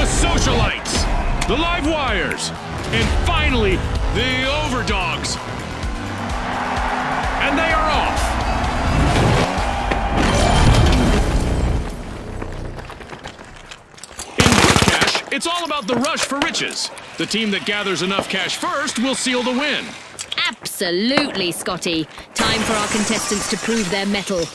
the Socialites, the Live Wires, and finally, the Overdogs. And they are off. In Cash, it's all about the rush for riches. The team that gathers enough cash first will seal the win. Absolutely, Scotty. Time for our contestants to prove their mettle.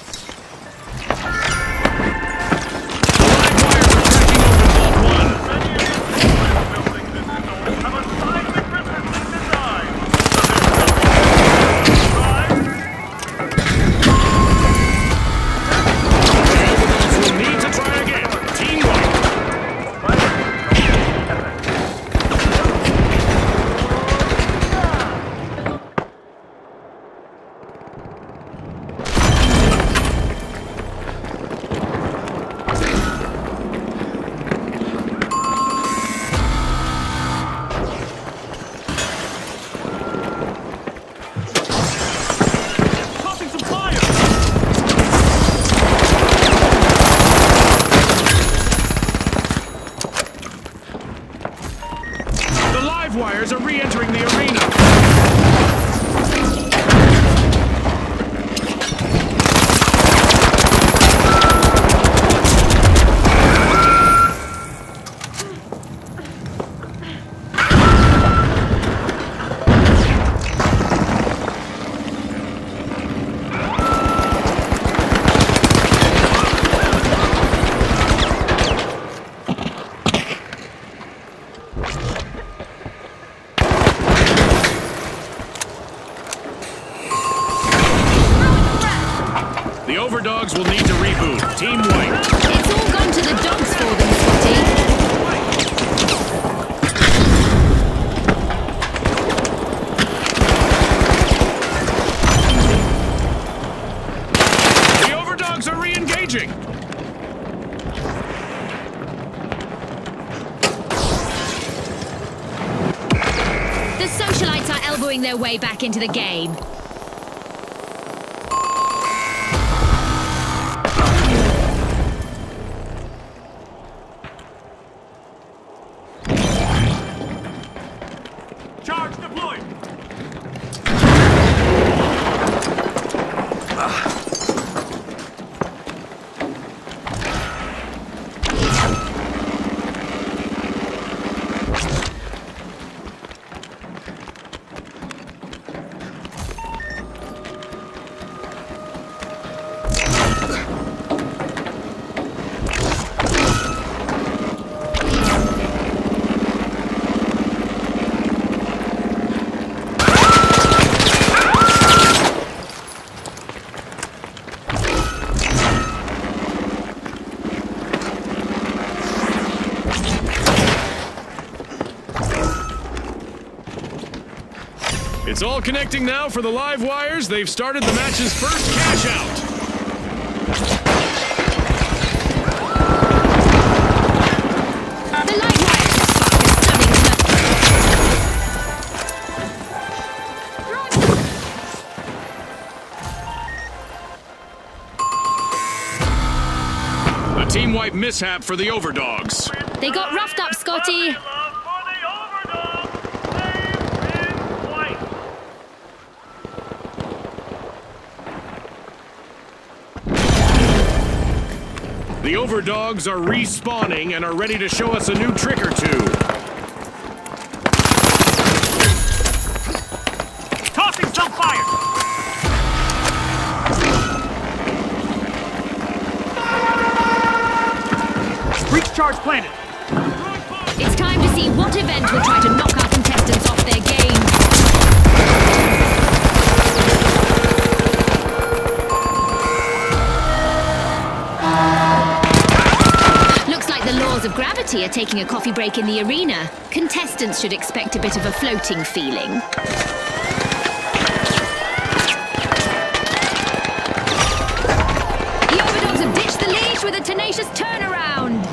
Overdogs are re-engaging. The socialites are elbowing their way back into the game. It's all connecting now for the live wires. They've started the match's first cash out. The live wires spark a stunning smash. A team wipe mishap for the Overdogs. They got roughed up, Scotty. The Overdogs are respawning and are ready to show us a new trick or two. Tossing some fire! Breach charge planted. It's time to see what event will try to knock are taking a coffee break in the arena. Contestants should expect a bit of a floating feeling. The Overdogs have ditched the leash with a tenacious turnaround.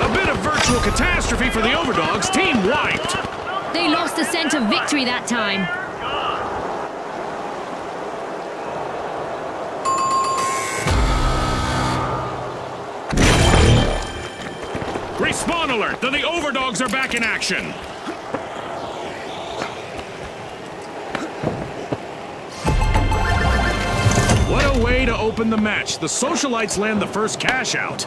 A bit of virtual catastrophe for the Overdogs. Team wiped. They lost the scent of victory that time. Respawn alert! The overdogs are back in action! What a way to open the match. The socialites land the first cash out.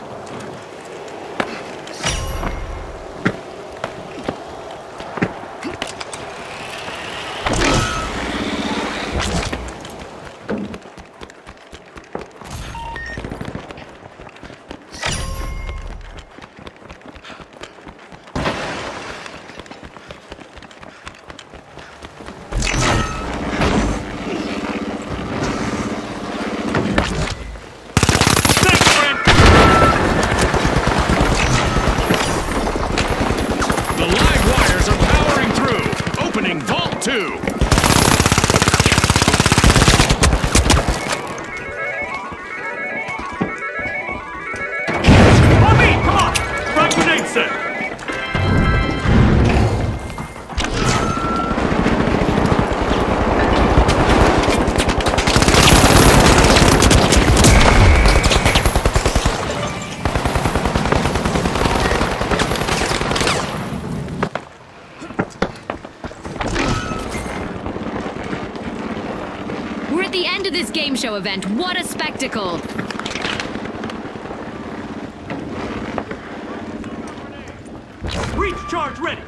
End of this game show event. What a spectacle! Breach charge ready!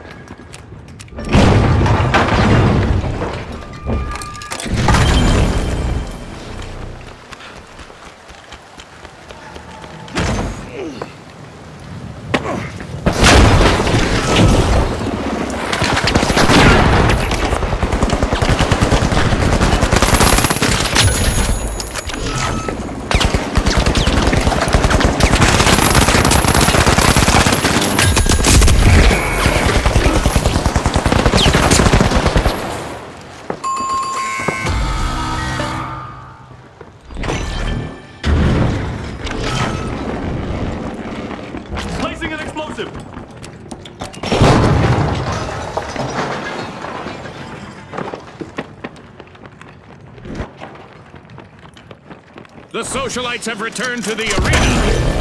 Socialites have returned to the arena.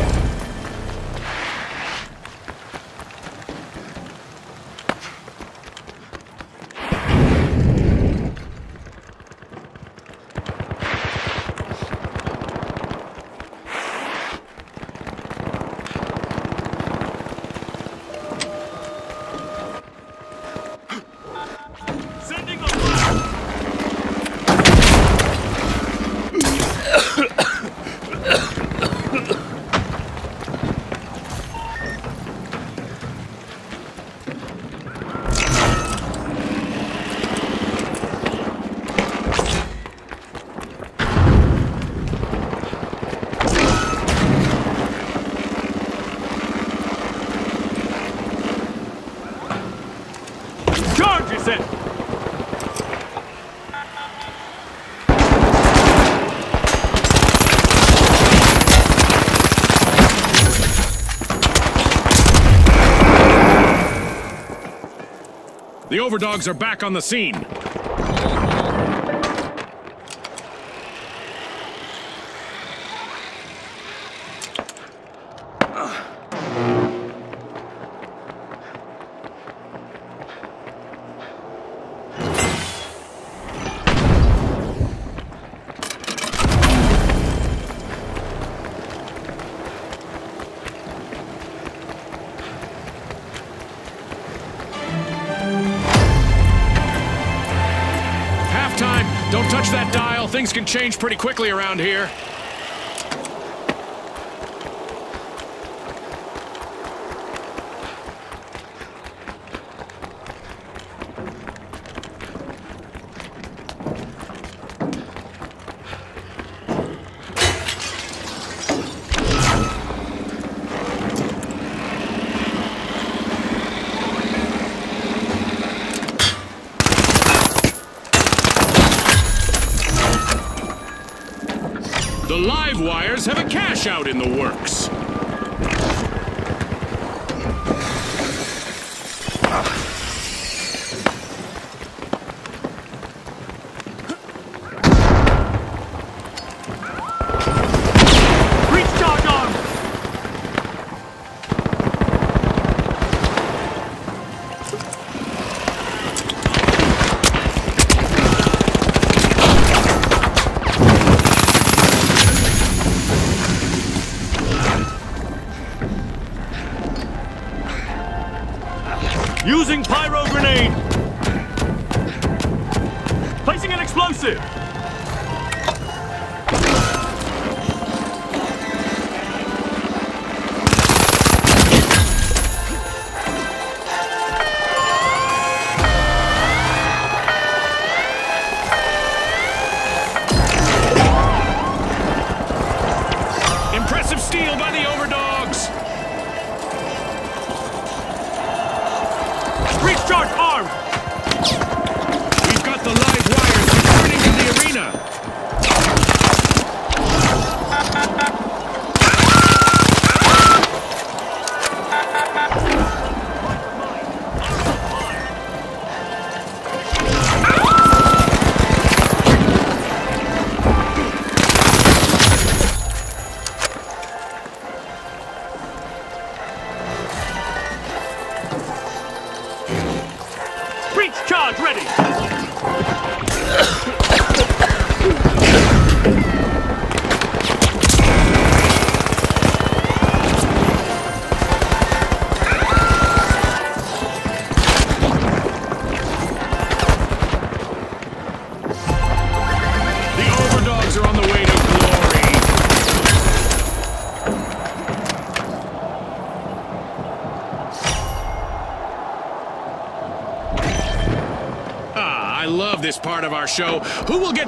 Overdogs are back on the scene. Things can change pretty quickly around here. The live cash out in the works. Using pyro grenade! Placing an explosive! Breach charge armed! We've got the live wires returning to the arena.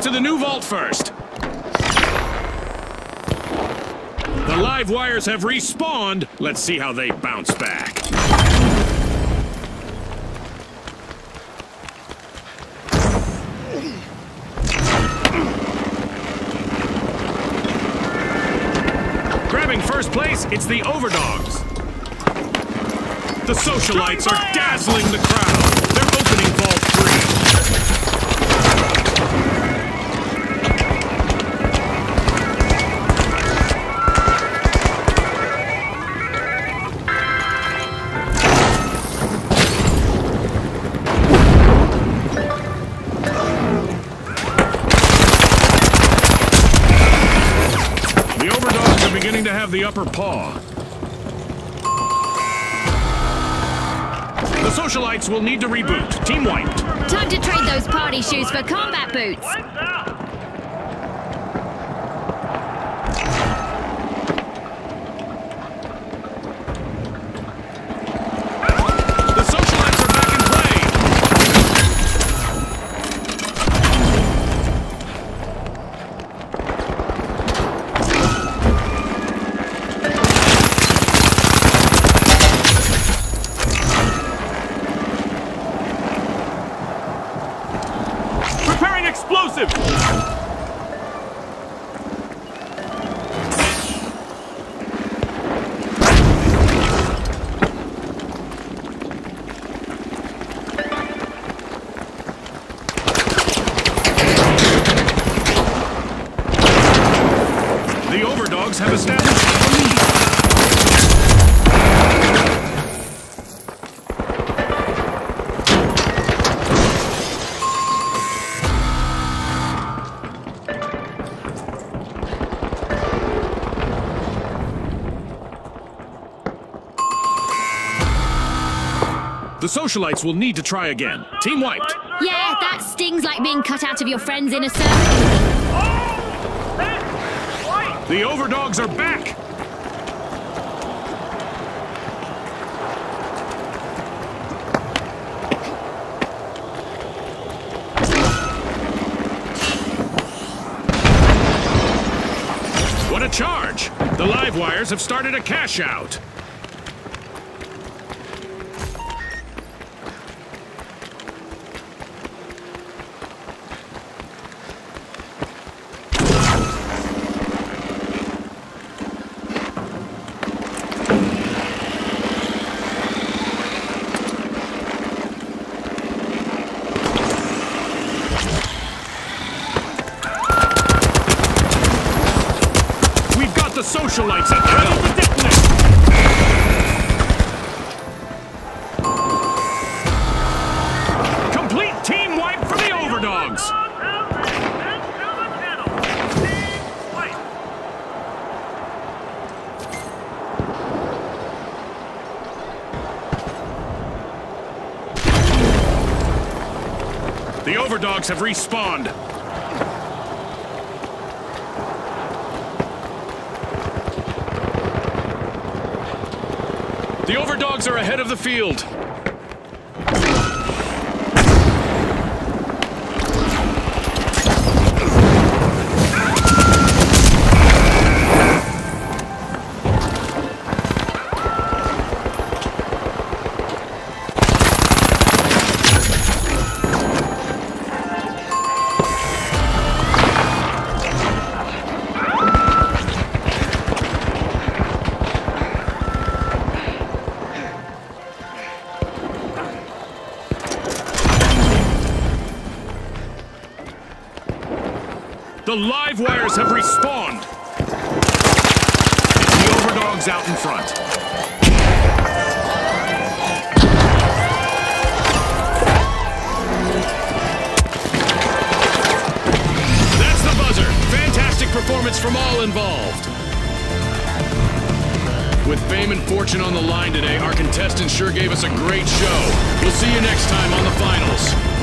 To the new vault first? The live wires have respawned. Let's see how they bounce back. Grabbing first place, it's the overdogs. The socialites are dazzling the crowd. Upper paw. The socialites will need to reboot. Team wiped. Time to trade those party shoes for combat boots. The socialites will need to try again. Team wiped. Yeah, that stings like being cut out of your friend's inner circle. The overdogs are back. What a charge! The live wires have started a cash out. Overdogs have respawned. The overdogs are ahead of the field. Have respawned. The overdogs out in front. That's the buzzer. Fantastic performance from all involved. With fame and fortune on the line today, our contestants sure gave us a great show. We'll see you next time on The Fun